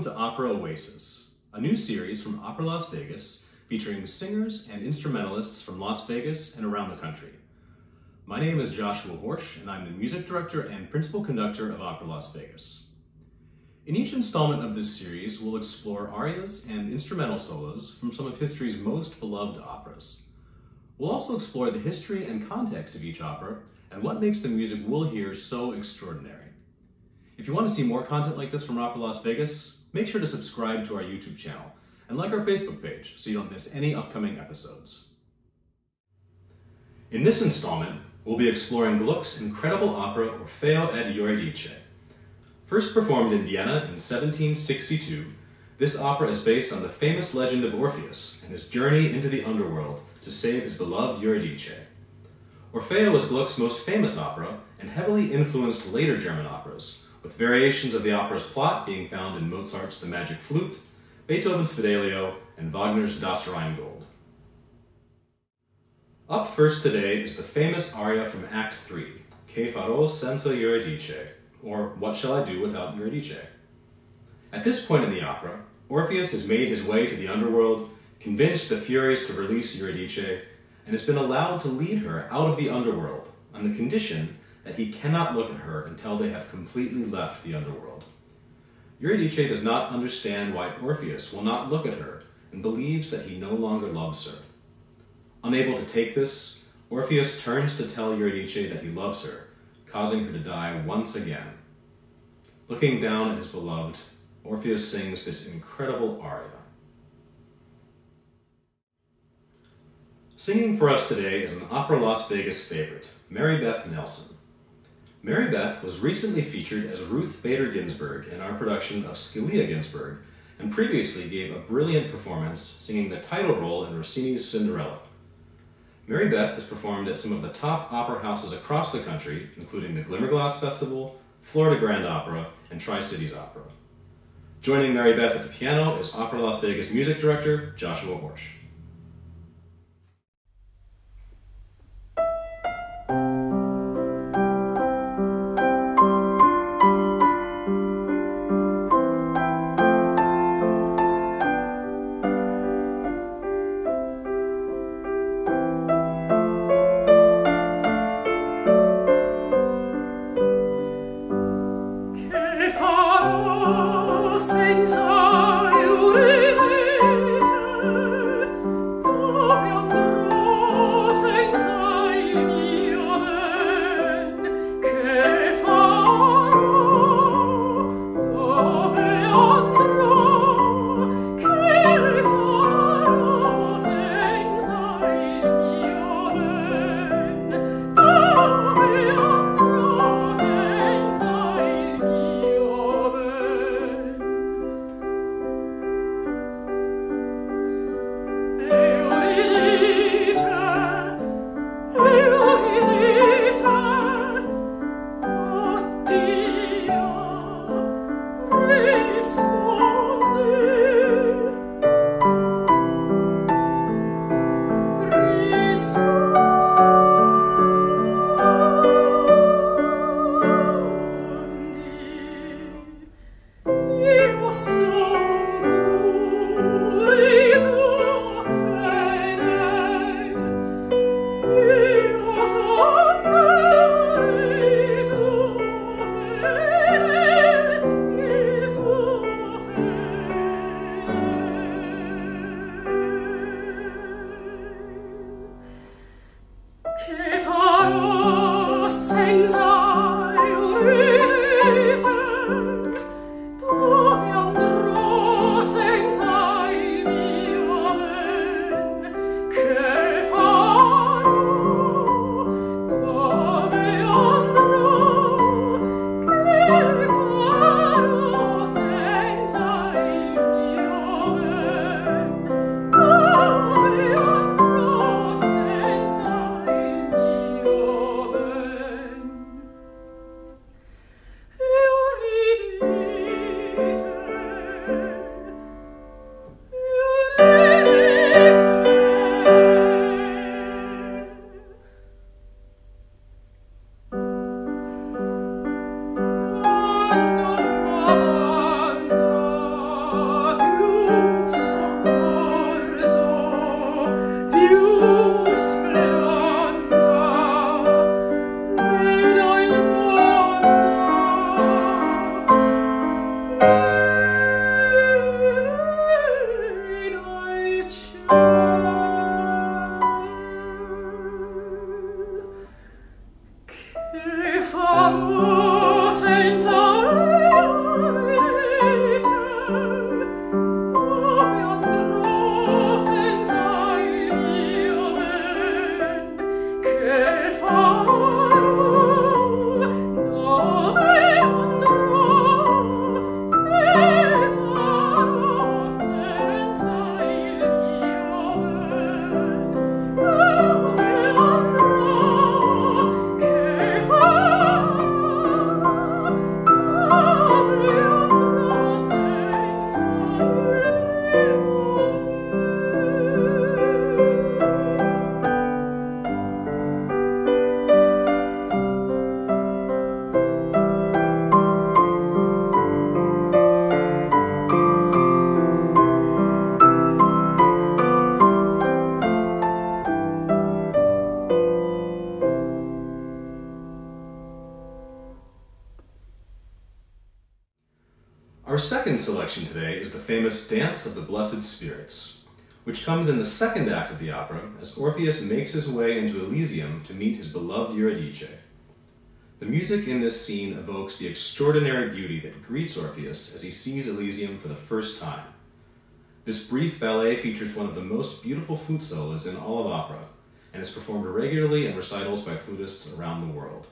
Welcome to Opera Oasis, a new series from Opera Las Vegas featuring singers and instrumentalists from Las Vegas and around the country. My name is Joshua Horsch, and I'm the music director and principal conductor of Opera Las Vegas. In each installment of this series, we'll explore arias and instrumental solos from some of history's most beloved operas. We'll also explore the history and context of each opera and what makes the music we'll hear so extraordinary. If you want to see more content like this from Opera Las Vegas, make sure to subscribe to our YouTube channel and like our Facebook page so you don't miss any upcoming episodes. In this installment, we'll be exploring Gluck's incredible opera Orfeo ed Euridice. First performed in Vienna in 1762, this opera is based on the famous legend of Orpheus and his journey into the underworld to save his beloved Eurydice. Orfeo was Gluck's most famous opera and heavily influenced later German operas, with variations of the opera's plot being found in Mozart's The Magic Flute, Beethoven's Fidelio, and Wagner's Das Rheingold. Up first today is the famous aria from Act 3, Che farò senza Eurydice, or What Shall I Do Without Eurydice? At this point in the opera, Orpheus has made his way to the underworld, convinced the Furies to release Eurydice, and has been allowed to lead her out of the underworld on the condition that he cannot look at her until they have completely left the underworld. Eurydice does not understand why Orpheus will not look at her and believes that he no longer loves her. Unable to take this, Orpheus turns to tell Eurydice that he loves her, causing her to die once again. Looking down at his beloved, Orpheus sings this incredible aria. Singing for us today is an Opera Las Vegas favorite, Mary Beth Nelson. Mary Beth was recently featured as Ruth Bader Ginsburg in our production of Scalia Ginsburg, and previously gave a brilliant performance singing the title role in Rossini's Cinderella. Mary Beth has performed at some of the top opera houses across the country, including the Glimmerglass Festival, Florida Grand Opera, and Tri-Cities Opera. Joining Mary Beth at the piano is Opera Las Vegas music director Joshua Horsch. Selection today is the famous Dance of the Blessed Spirits, which comes in the second act of the opera as Orpheus makes his way into Elysium to meet his beloved Eurydice. The music in this scene evokes the extraordinary beauty that greets Orpheus as he sees Elysium for the first time. This brief ballet features one of the most beautiful flute solos in all of opera and is performed regularly in recitals by flutists around the world.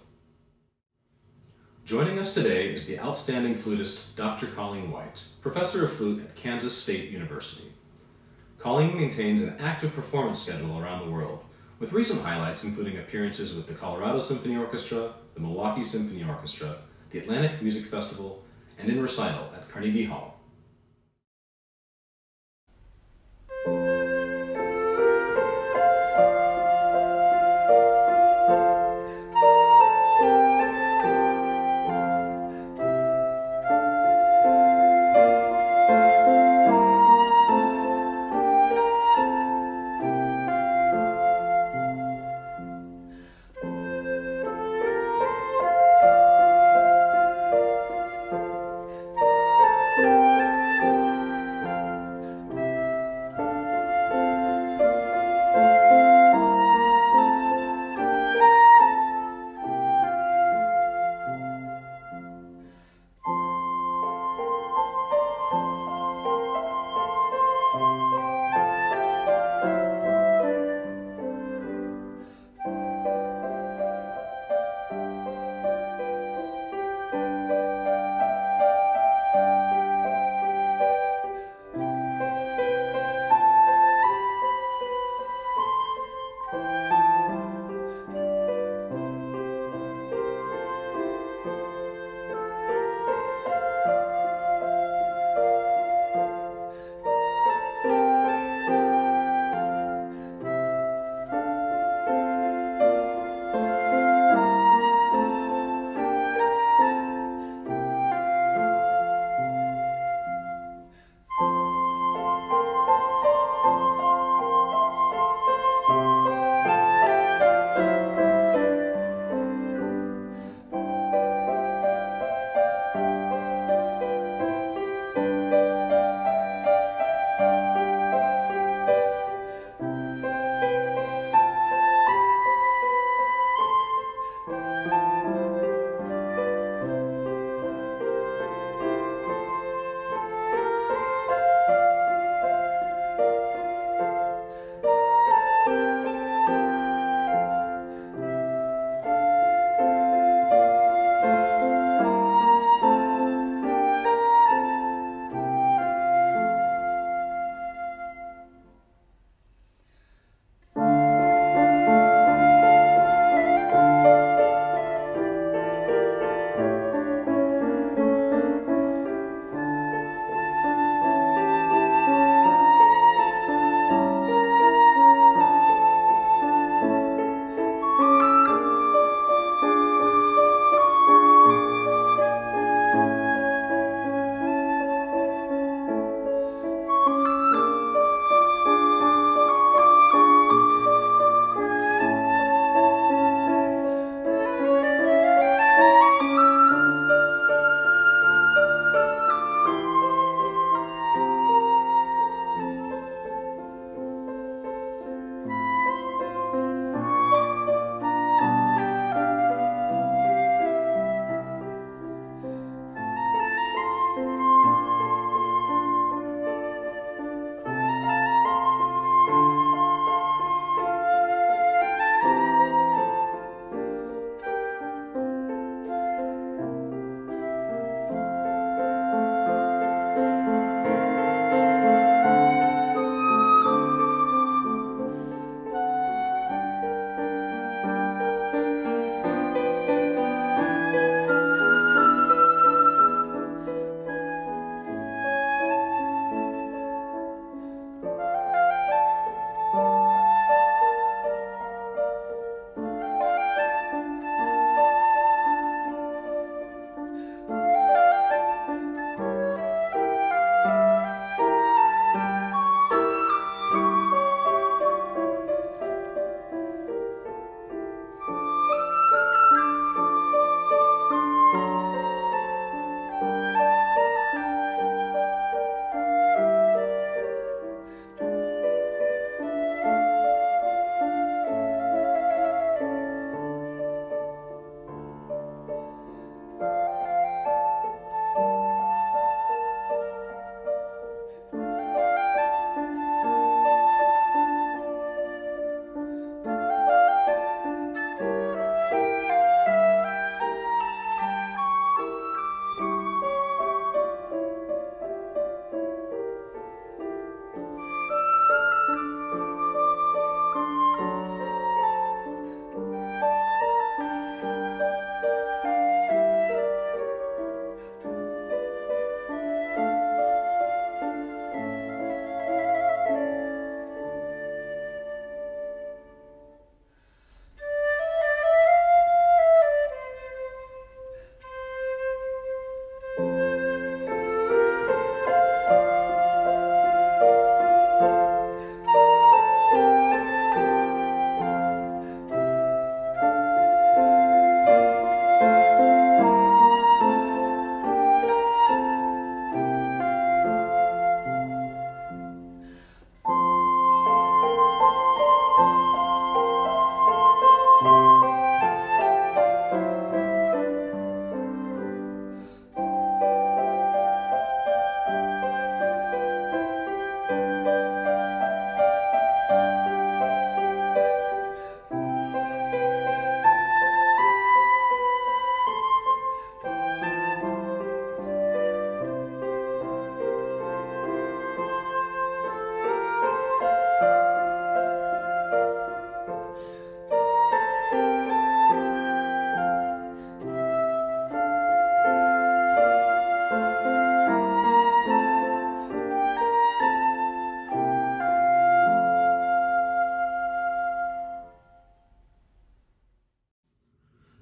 Joining us today is the outstanding flutist Dr. Colleen White, professor of flute at Kansas State University. Colleen maintains an active performance schedule around the world, with recent highlights including appearances with the Colorado Symphony Orchestra, the Milwaukee Symphony Orchestra, the Atlantic Music Festival, and in recital at Carnegie Hall.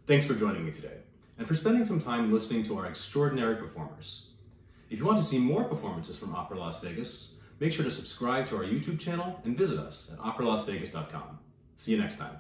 Thanks for joining me today, and for spending some time listening to our extraordinary performers. If you want to see more performances from Opera Las Vegas, make sure to subscribe to our YouTube channel and visit us at operalasvegas.com. See you next time.